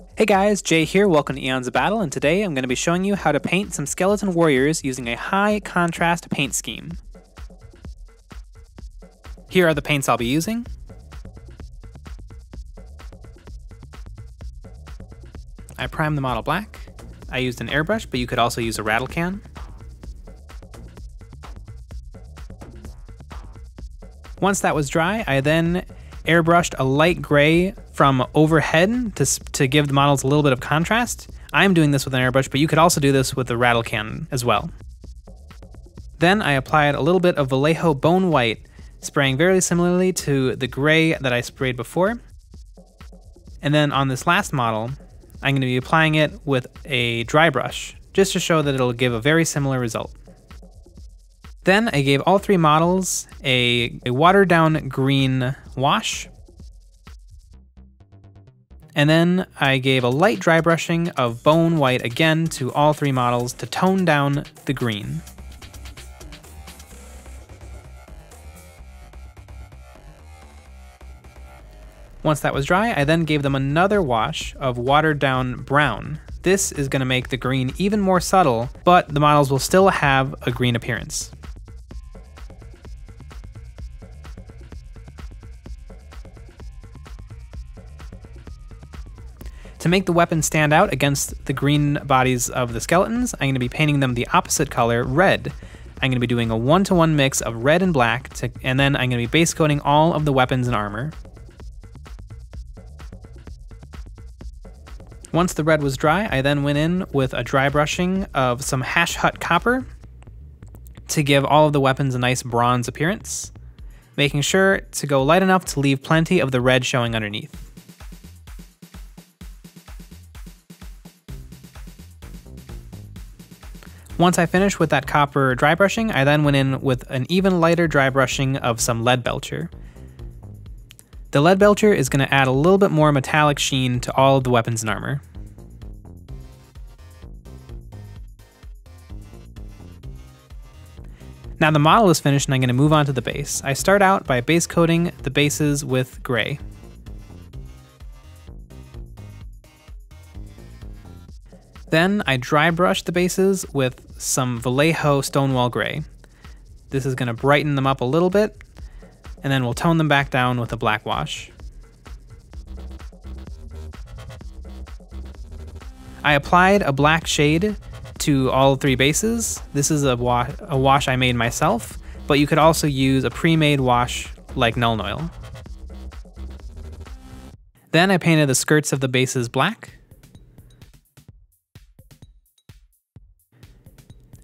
Hey guys, Jay here, welcome to Eons of Battle, and today I'm going to be showing you how to paint some skeleton warriors using a high contrast paint scheme. Here are the paints I'll be using. I primed the model black. I used an airbrush, but you could also use a rattle can. Once that was dry, I then airbrushed a light gray from overhead to, to give the models a little bit of contrast. I'm doing this with an airbrush, but you could also do this with a rattle can as well. Then I applied a little bit of Vallejo Bone White, spraying very similarly to the gray that I sprayed before. And then on this last model, I'm going to be applying it with a dry brush, just to show that it'll give a very similar result. Then I gave all three models a, a watered down green wash. And then I gave a light dry brushing of bone white again to all three models to tone down the green. Once that was dry, I then gave them another wash of watered down brown. This is going to make the green even more subtle, but the models will still have a green appearance. To make the weapon stand out against the green bodies of the skeletons, I'm going to be painting them the opposite color, red. I'm going to be doing a one-to-one -one mix of red and black, to, and then I'm going to be base coating all of the weapons and armor. Once the red was dry, I then went in with a dry brushing of some Hashut copper to give all of the weapons a nice bronze appearance, making sure to go light enough to leave plenty of the red showing underneath. Once I finished with that copper dry brushing, I then went in with an even lighter dry brushing of some Leadbelcher. The Leadbelcher is going to add a little bit more metallic sheen to all of the weapons and armor. Now the model is finished and I'm going to move on to the base. I start out by base coating the bases with gray. Then I dry brush the bases with some Vallejo Stonewall Gray. This is going to brighten them up a little bit, and then we'll tone them back down with a black wash. I applied a black shade to all three bases. This is a, wa a wash I made myself, but you could also use a pre-made wash like Nuln Oil. Then I painted the skirts of the bases black.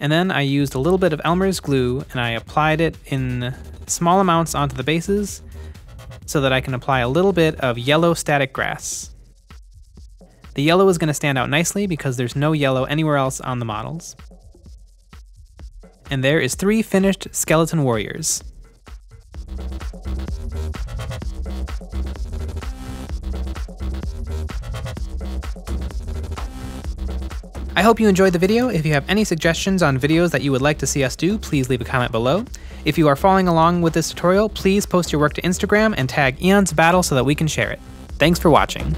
And then I used a little bit of Elmer's glue and I applied it in small amounts onto the bases so that I can apply a little bit of yellow static grass. The yellow is going to stand out nicely because there's no yellow anywhere else on the models. And there is three finished skeleton warriors. I hope you enjoyed the video. If you have any suggestions on videos that you would like to see us do, please leave a comment below. If you are following along with this tutorial, please post your work to Instagram and tag Eons Battle so that we can share it. Thanks for watching.